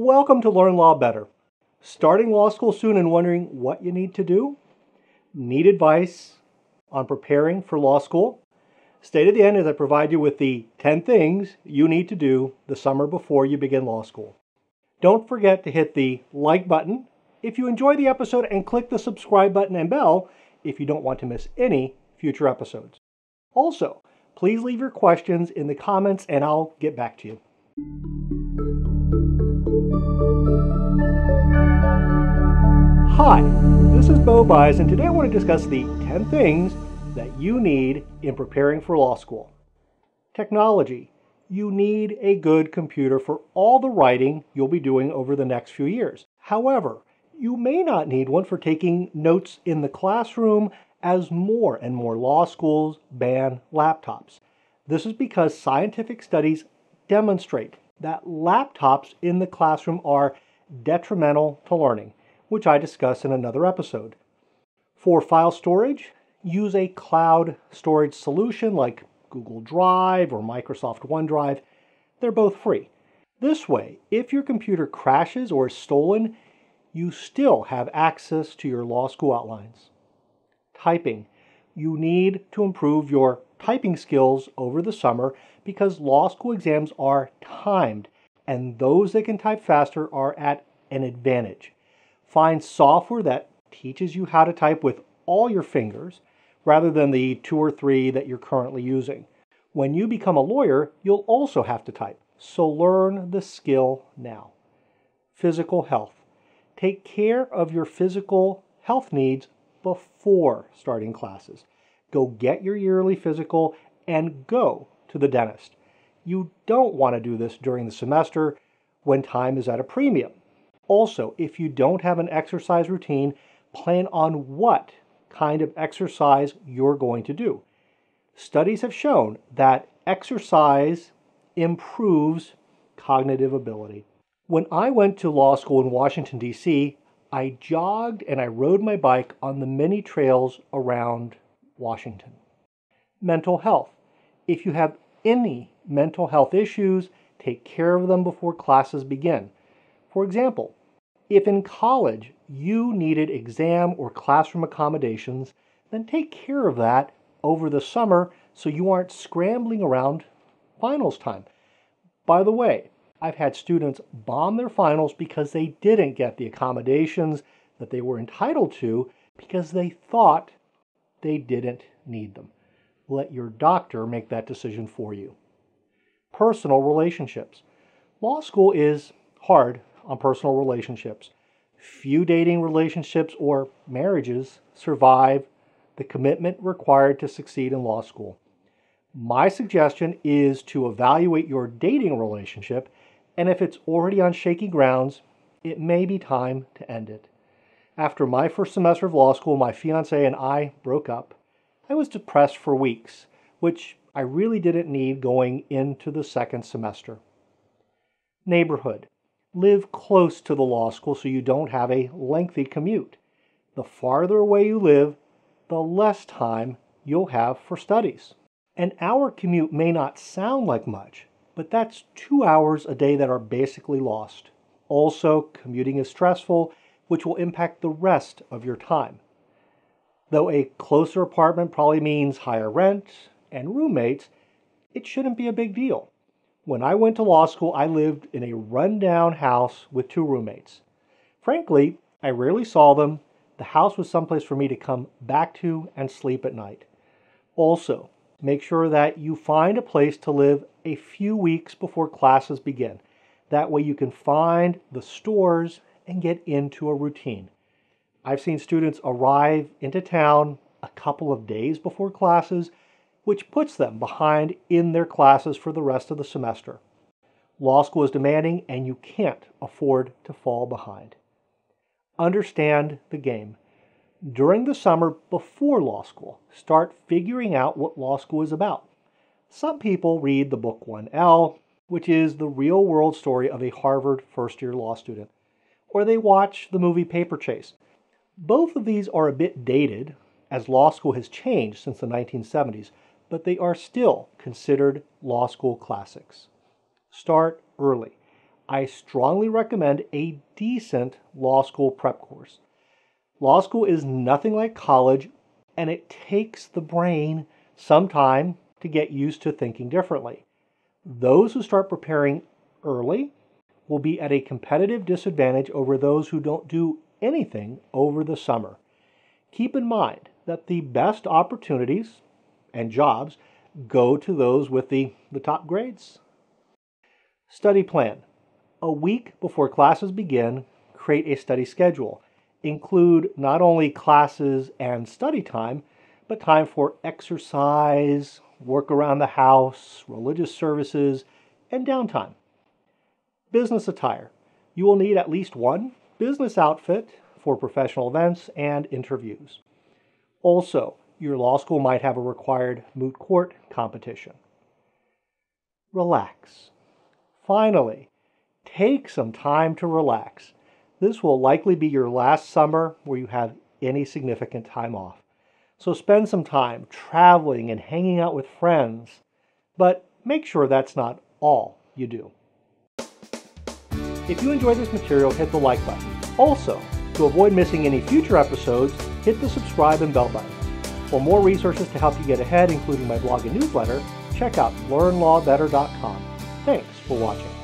Welcome to Learn Law Better. Starting law school soon and wondering what you need to do? Need advice on preparing for law school? Stay to the end as I provide you with the 10 things you need to do the summer before you begin law school. Don't forget to hit the like button if you enjoy the episode and click the subscribe button and bell if you don't want to miss any future episodes. Also, please leave your questions in the comments and I'll get back to you. Hi, this is Beau Baez, and today I want to discuss the 10 things that you need in preparing for law school. Technology. You need a good computer for all the writing you'll be doing over the next few years. However, you may not need one for taking notes in the classroom as more and more law schools ban laptops. This is because scientific studies demonstrate that laptops in the classroom are detrimental to learning which I discuss in another episode. For file storage, use a cloud storage solution like Google Drive or Microsoft OneDrive. They're both free. This way, if your computer crashes or is stolen, you still have access to your law school outlines. Typing. You need to improve your typing skills over the summer because law school exams are timed and those that can type faster are at an advantage. Find software that teaches you how to type with all your fingers rather than the two or three that you're currently using. When you become a lawyer, you'll also have to type, so learn the skill now. Physical health. Take care of your physical health needs before starting classes. Go get your yearly physical and go to the dentist. You don't want to do this during the semester when time is at a premium. Also, if you don't have an exercise routine, plan on what kind of exercise you're going to do. Studies have shown that exercise improves cognitive ability. When I went to law school in Washington, D.C., I jogged and I rode my bike on the many trails around Washington. Mental health. If you have any mental health issues, take care of them before classes begin. For example, if in college you needed exam or classroom accommodations, then take care of that over the summer so you aren't scrambling around finals time. By the way, I've had students bomb their finals because they didn't get the accommodations that they were entitled to because they thought they didn't need them. Let your doctor make that decision for you. Personal relationships. Law school is hard on personal relationships. Few dating relationships or marriages survive the commitment required to succeed in law school. My suggestion is to evaluate your dating relationship, and if it's already on shaky grounds, it may be time to end it. After my first semester of law school, my fiance and I broke up. I was depressed for weeks, which I really didn't need going into the second semester. Neighborhood live close to the law school so you don't have a lengthy commute. The farther away you live, the less time you'll have for studies. An hour commute may not sound like much, but that's two hours a day that are basically lost. Also, commuting is stressful, which will impact the rest of your time. Though a closer apartment probably means higher rent and roommates, it shouldn't be a big deal. When I went to law school, I lived in a rundown house with two roommates. Frankly, I rarely saw them. The house was someplace for me to come back to and sleep at night. Also, make sure that you find a place to live a few weeks before classes begin. That way you can find the stores and get into a routine. I've seen students arrive into town a couple of days before classes which puts them behind in their classes for the rest of the semester. Law school is demanding, and you can't afford to fall behind. Understand the game. During the summer before law school, start figuring out what law school is about. Some people read the book 1L, which is the real world story of a Harvard first year law student, or they watch the movie Paper Chase. Both of these are a bit dated, as law school has changed since the 1970s, but they are still considered law school classics. Start early. I strongly recommend a decent law school prep course. Law school is nothing like college, and it takes the brain some time to get used to thinking differently. Those who start preparing early will be at a competitive disadvantage over those who don't do anything over the summer. Keep in mind that the best opportunities and jobs go to those with the, the top grades. Study plan. A week before classes begin, create a study schedule. Include not only classes and study time, but time for exercise, work around the house, religious services, and downtime. Business attire. You will need at least one business outfit for professional events and interviews. Also, your law school might have a required moot court competition. Relax. Finally, take some time to relax. This will likely be your last summer where you have any significant time off. So spend some time traveling and hanging out with friends, but make sure that's not all you do. If you enjoyed this material, hit the like button. Also, to avoid missing any future episodes, hit the subscribe and bell button. For more resources to help you get ahead, including my blog and newsletter, check out learnlawbetter.com. Thanks for watching.